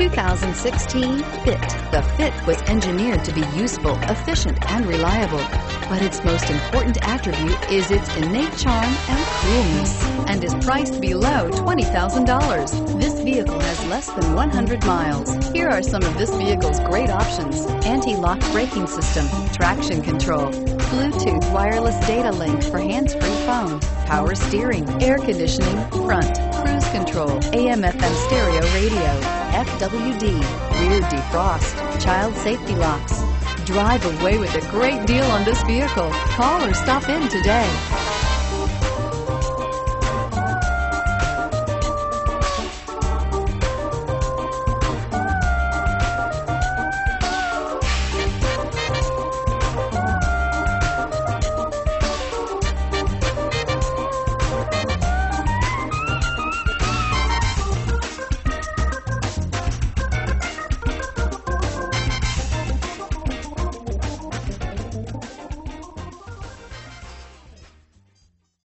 2016 Fit. The Fit was engineered to be useful, efficient, and reliable. But its most important attribute is its innate charm and coolness and is priced below $20,000. This vehicle has less than 100 miles. Here are some of this vehicle's great options. Anti-lock braking system, traction control, Bluetooth wireless data link for hands-free phone, power steering, air conditioning, front, cruise control, AM FM stereo radio, FWD, rear defrost, child safety locks. Drive away with a great deal on this vehicle. Call or stop in today.